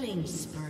Killing spree.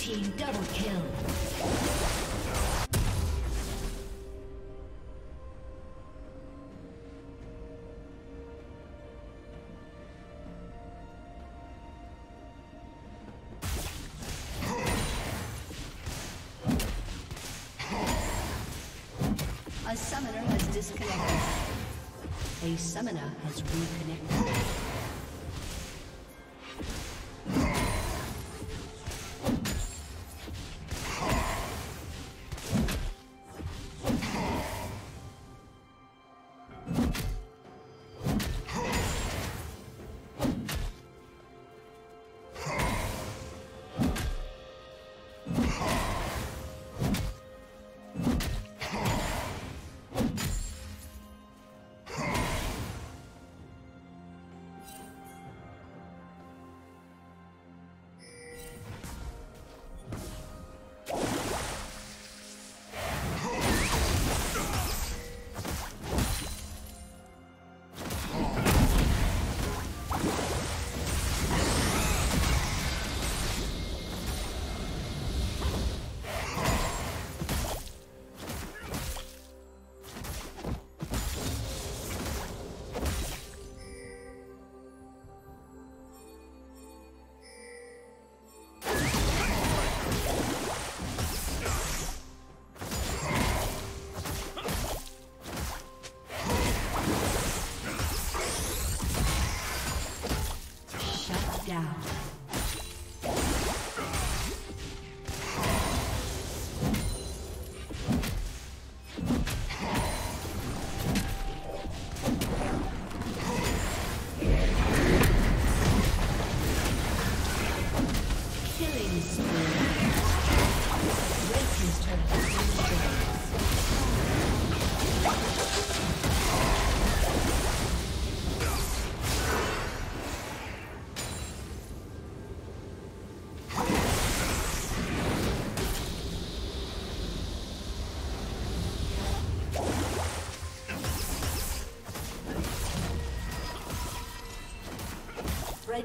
Team double kill. A summoner has disconnected. A summoner has reconnected.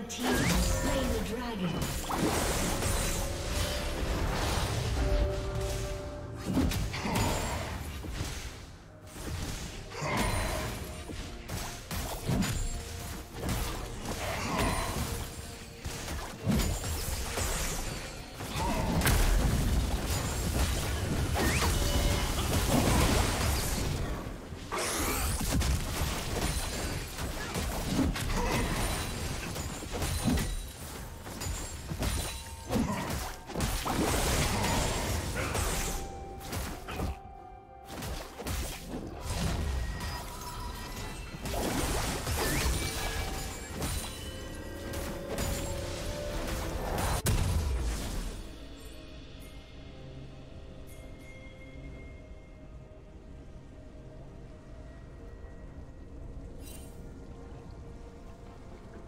Red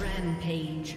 Rampage.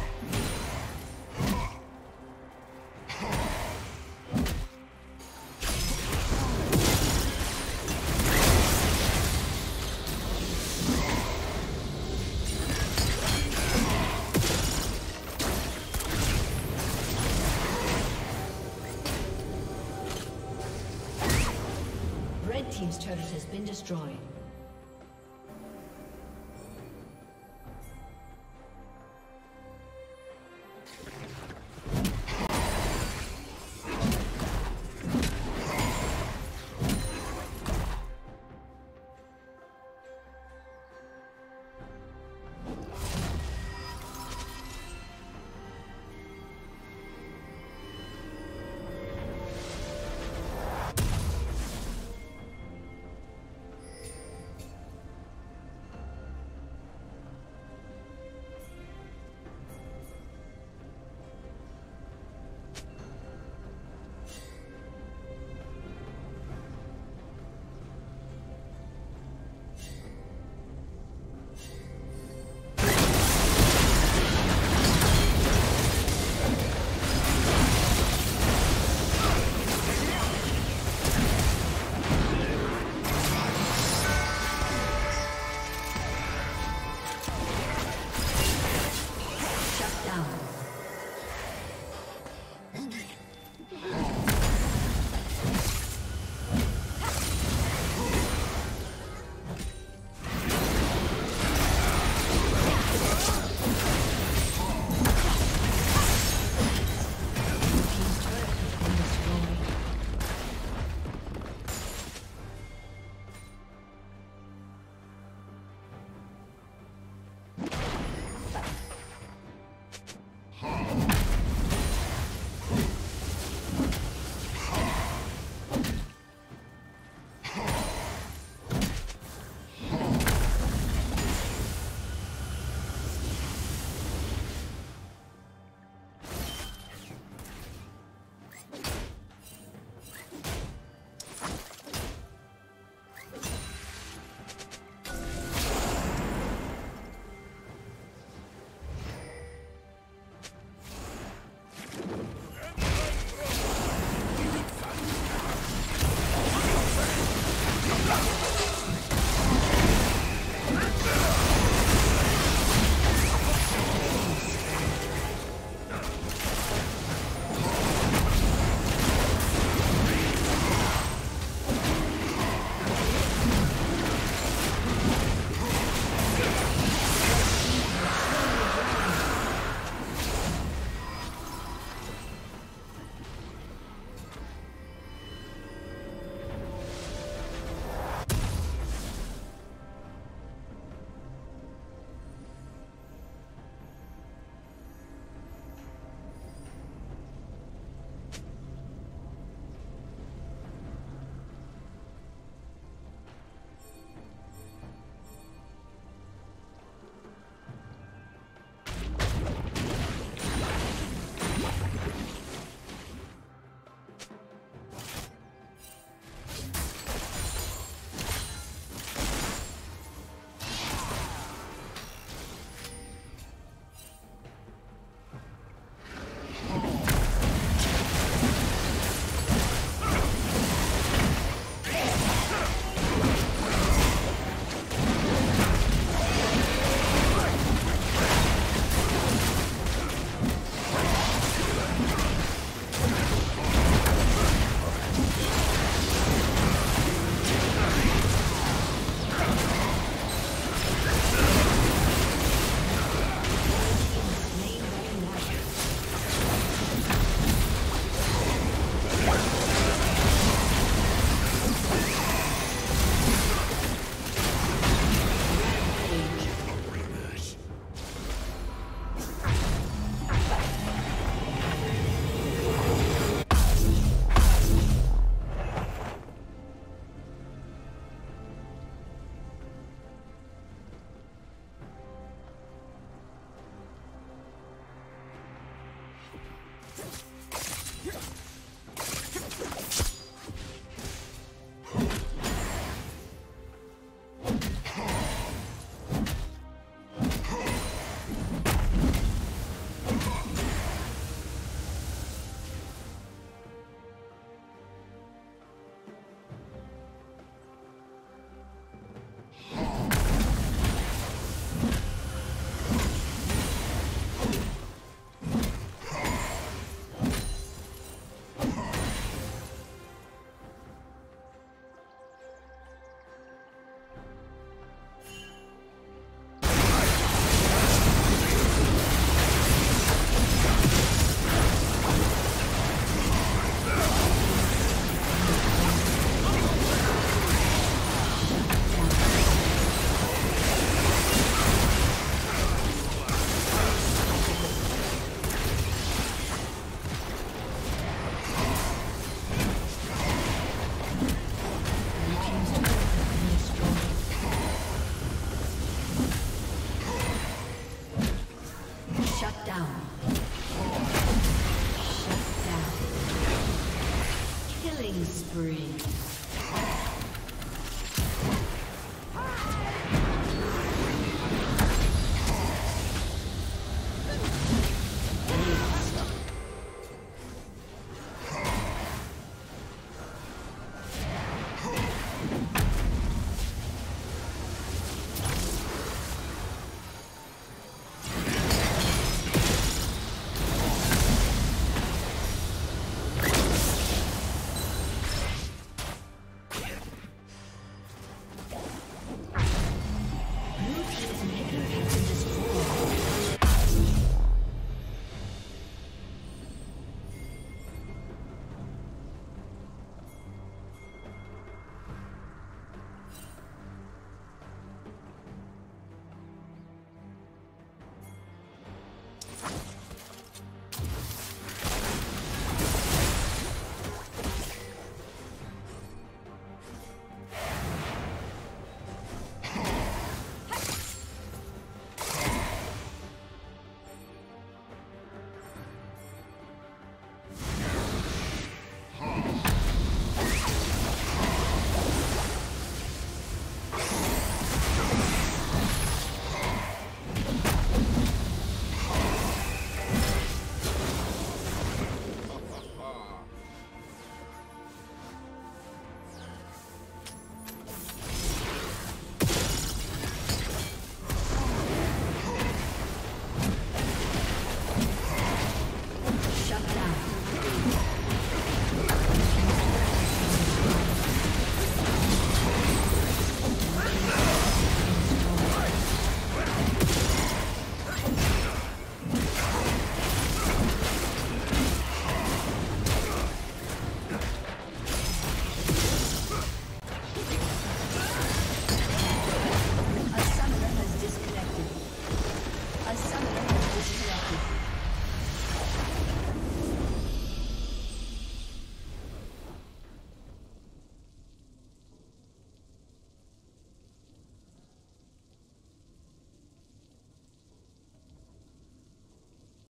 Destroyed.